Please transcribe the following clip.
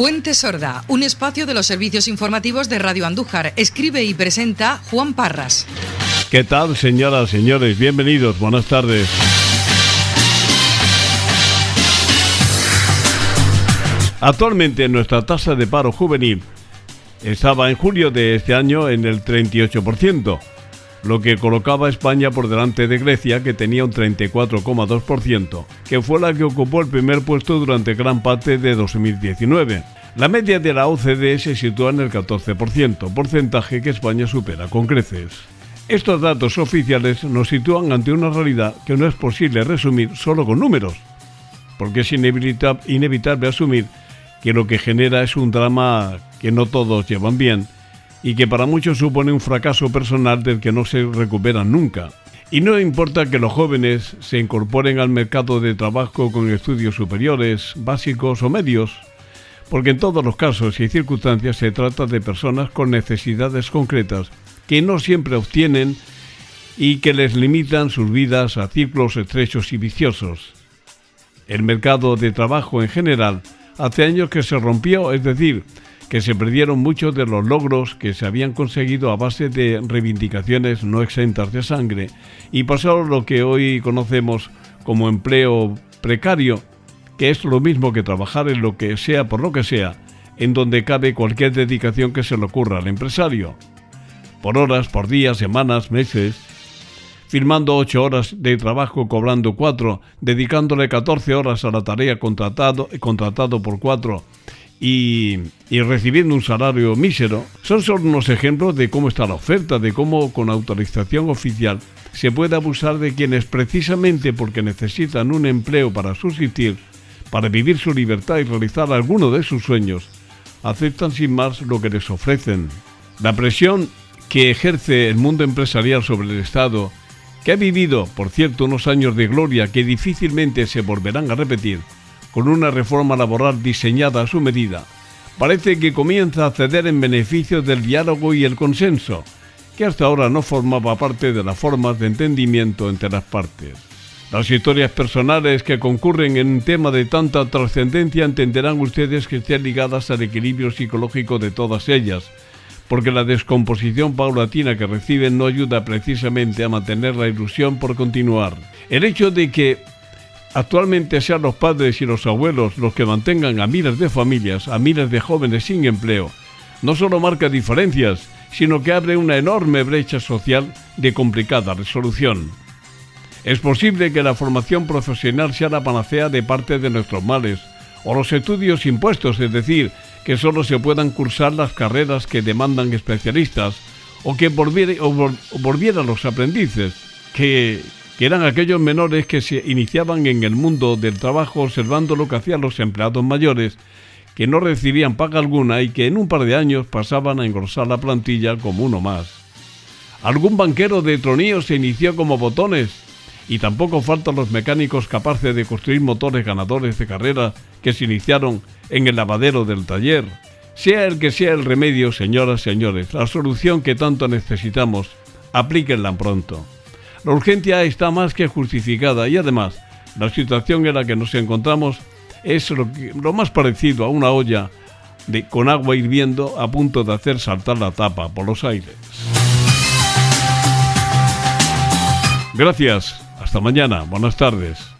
Fuente Sorda, un espacio de los servicios informativos de Radio Andújar. Escribe y presenta Juan Parras. ¿Qué tal, señoras, señores? Bienvenidos, buenas tardes. Actualmente nuestra tasa de paro juvenil estaba en julio de este año en el 38%, lo que colocaba a España por delante de Grecia, que tenía un 34,2%, que fue la que ocupó el primer puesto durante gran parte de 2019. La media de la OCDE se sitúa en el 14%, porcentaje que España supera con creces. Estos datos oficiales nos sitúan ante una realidad que no es posible resumir solo con números, porque es inevitable asumir que lo que genera es un drama que no todos llevan bien y que para muchos supone un fracaso personal del que no se recuperan nunca. Y no importa que los jóvenes se incorporen al mercado de trabajo con estudios superiores, básicos o medios, porque en todos los casos y circunstancias se trata de personas con necesidades concretas que no siempre obtienen y que les limitan sus vidas a ciclos estrechos y viciosos. El mercado de trabajo en general hace años que se rompió, es decir, que se perdieron muchos de los logros que se habían conseguido a base de reivindicaciones no exentas de sangre y pasó lo que hoy conocemos como empleo precario, que es lo mismo que trabajar en lo que sea por lo que sea, en donde cabe cualquier dedicación que se le ocurra al empresario. Por horas, por días, semanas, meses, firmando ocho horas de trabajo cobrando cuatro, dedicándole 14 horas a la tarea contratado, contratado por cuatro y, recibiendo un salario mísero, son solo unos ejemplos de cómo está la oferta, de cómo con autorización oficial se puede abusar de quienes precisamente porque necesitan un empleo para subsistir, para vivir su libertad y realizar alguno de sus sueños, aceptan sin más lo que les ofrecen. La presión que ejerce el mundo empresarial sobre el Estado, que ha vivido, por cierto, unos años de gloria que difícilmente se volverán a repetir, con una reforma laboral diseñada a su medida, parece que comienza a ceder en beneficio del diálogo y el consenso, que hasta ahora no formaba parte de las formas de entendimiento entre las partes. Las historias personales que concurren en un tema de tanta trascendencia entenderán ustedes que estén ligadas al equilibrio psicológico de todas ellas, porque la descomposición paulatina que reciben no ayuda precisamente a mantener la ilusión por continuar. El hecho de que Actualmente sean los padres y los abuelos los que mantengan a miles de familias, a miles de jóvenes sin empleo, no solo marca diferencias, sino que abre una enorme brecha social de complicada resolución. Es posible que la formación profesional sea la panacea de parte de nuestros males, o los estudios impuestos, es decir, que solo se puedan cursar las carreras que demandan especialistas, o que volvieran los aprendices, que, que eran aquellos menores que se iniciaban en el mundo del trabajo observando lo que hacían los empleados mayores, que no recibían paga alguna y que en un par de años pasaban a engrosar la plantilla como uno más. Algún banquero de tronío se inició como botones, y tampoco faltan los mecánicos capaces de construir motores ganadores de carrera que se iniciaron en el lavadero del taller. Sea el que sea el remedio, señoras y señores, la solución que tanto necesitamos, aplíquenla pronto. La urgencia está más que justificada y además la situación en la que nos encontramos es lo, más parecido a una olla de, con agua hirviendo a punto de hacer saltar la tapa por los aires. Gracias, hasta mañana, buenas tardes.